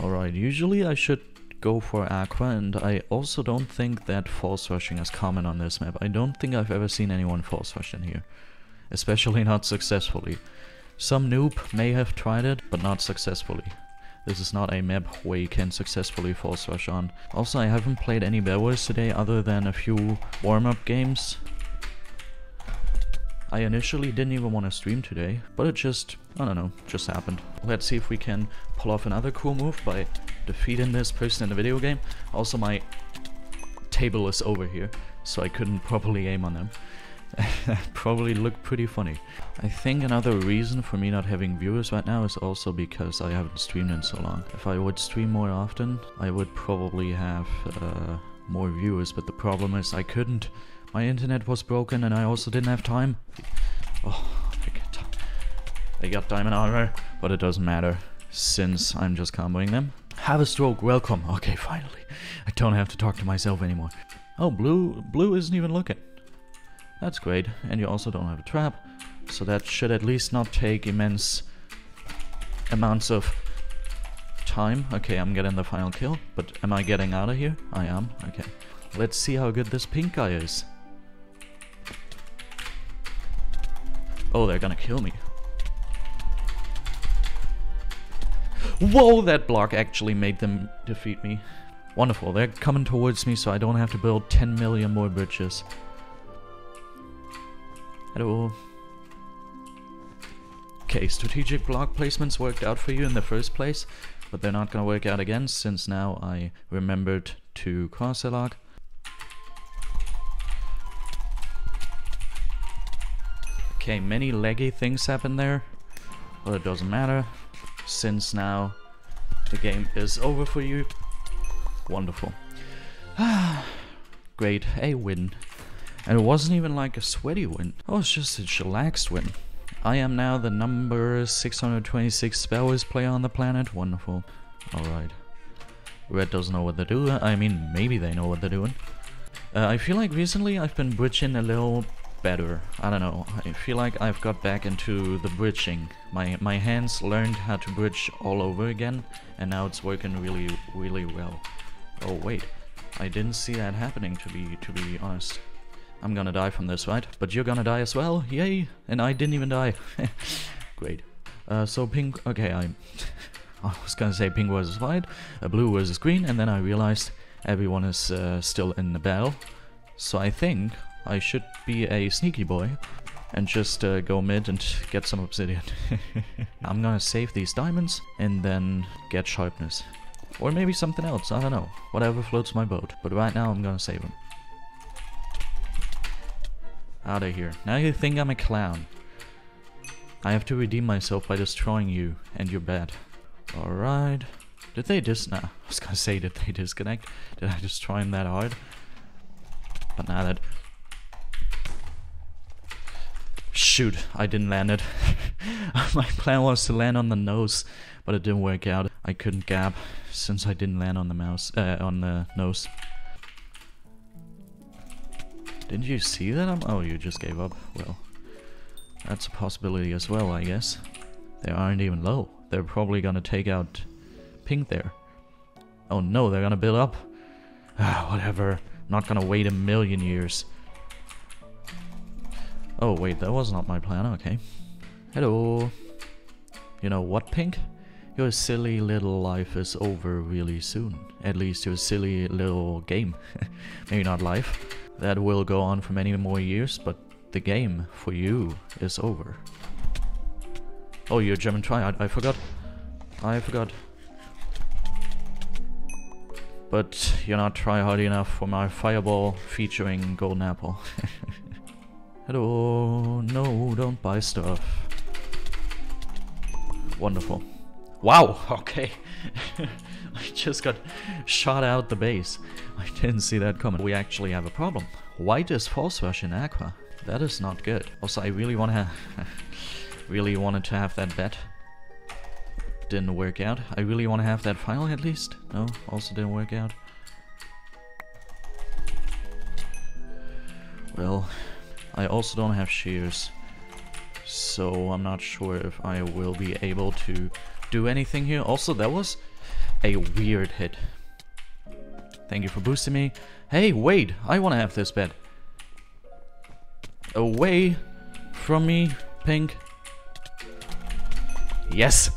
Alright, usually I should go for Aqua, and I also don't think that false rushing is common on this map. I don't think I've ever seen anyone false rush in here. Especially not successfully. Some noob may have tried it, but not successfully. This is not a map where you can successfully false rush on. Also, I haven't played any Wars today other than a few warm-up games. I initially didn't even want to stream today, but it just, I don't know, just happened. Let's see if we can pull off another cool move by defeating this person in the video game. Also, my table is over here, so I couldn't properly aim on them. probably look pretty funny. I think another reason for me not having viewers right now is also because I haven't streamed in so long. If I would stream more often, I would probably have uh, more viewers, but the problem is I couldn't. My internet was broken and I also didn't have time. Oh, they got diamond armor, but it doesn't matter since I'm just comboing them. Have a stroke, welcome. Okay, finally. I don't have to talk to myself anymore. Oh, blue, blue isn't even looking. That's great. And you also don't have a trap. So that should at least not take immense amounts of time. Okay, I'm getting the final kill. But am I getting out of here? I am. Okay. Let's see how good this pink guy is. Oh, they're gonna kill me. Whoa, that block actually made them defeat me. Wonderful, they're coming towards me so I don't have to build 10 million more bridges. Hello. Okay, strategic block placements worked out for you in the first place, but they're not gonna work out again since now I remembered to cross a log. Okay, many leggy things happen there, but it doesn't matter since now the game is over for you. Wonderful. Great, a win. And it wasn't even like a sweaty win. Oh, it's just a chillaxed win. I am now the number 626 spellers player on the planet. Wonderful. Alright. Red doesn't know what they're doing. I mean, maybe they know what they're doing. Uh, I feel like recently I've been bridging a little better. I don't know. I feel like I've got back into the bridging. My my hands learned how to bridge all over again, and now it's working really really well. Oh wait, I didn't see that happening to be to be honest. I'm gonna die from this, right? But you're gonna die as well, yay! And I didn't even die. Great. Uh, so pink, okay, I, I was gonna say pink versus white, uh, blue versus green, and then I realized everyone is uh, still in the battle. So I think I should be a sneaky boy and just uh, go mid and get some obsidian. I'm gonna save these diamonds and then get sharpness. Or maybe something else, I don't know. Whatever floats my boat. But right now I'm gonna save them. Out of here. Now you think I'm a clown. I have to redeem myself by destroying you, and your bed. Alright. Did they dis- nah, I was gonna say, did they disconnect? Did I destroy him that hard? But now that... Shoot, I didn't land it. My plan was to land on the nose, but it didn't work out. I couldn't gab since I didn't land on the mouse, uh, on the nose. Didn't you see that? I'm oh, you just gave up. Well, that's a possibility as well, I guess. They aren't even low. They're probably gonna take out pink there. Oh no, they're gonna build up. Ah, whatever. Not gonna wait a million years. Oh wait, that was not my plan. Okay. Hello. You know what, Pink? Your silly little life is over really soon. At least your silly little game. Maybe not life. That will go on for many more years, but the game for you is over. Oh, you're a German tryhard. I forgot. I forgot. But you're not tryhard enough for my fireball featuring golden apple. Hello. No, don't buy stuff. Wonderful. Wow, okay. I just got shot out the base. I didn't see that coming. We actually have a problem. White is false rush in Aqua. That is not good. Also, I really want to... really wanted to have that bet. Didn't work out. I really want to have that file at least. No, also didn't work out. Well, I also don't have shears. So I'm not sure if I will be able to do anything here. Also, that was a weird hit. Thank you for boosting me. Hey, wait, I want to have this bed. Away from me, pink. Yes!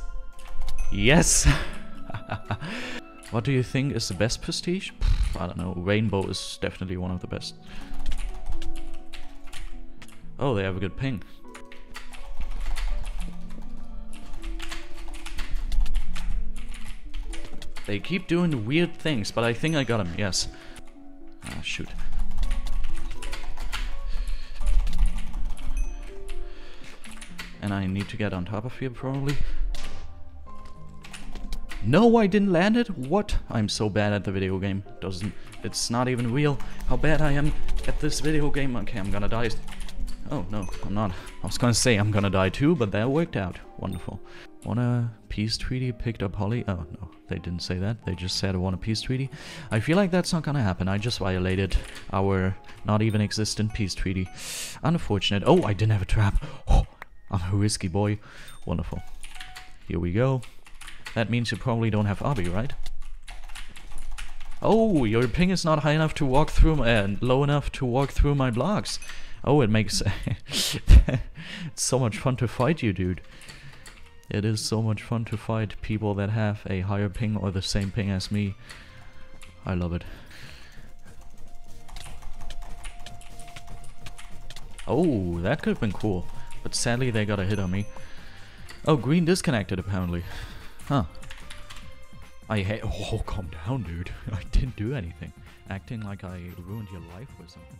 Yes! what do you think is the best prestige? I don't know. Rainbow is definitely one of the best. Oh, they have a good ping. They keep doing weird things, but I think I got him, yes. Ah, shoot. And I need to get on top of here, probably. No, I didn't land it? What? I'm so bad at the video game. Doesn't... It's not even real how bad I am at this video game. Okay, I'm gonna die. Oh, no, I'm not. I was gonna say I'm gonna die too, but that worked out. Wonderful. Want a peace treaty? Picked up Holly? Oh, no, they didn't say that. They just said I want a peace treaty. I feel like that's not gonna happen. I just violated our not even existent peace treaty. Unfortunate. Oh, I didn't have a trap. Oh, I'm a risky boy. Wonderful. Here we go. That means you probably don't have Obby, right? Oh, your ping is not high enough to walk through, and uh, low enough to walk through my blocks. Oh, it makes it's so much fun to fight you, dude. It is so much fun to fight people that have a higher ping or the same ping as me. I love it. Oh, that could have been cool. But sadly they got a hit on me. Oh, green disconnected apparently. Huh. I hate- Oh, calm down, dude. I didn't do anything. Acting like I ruined your life or something.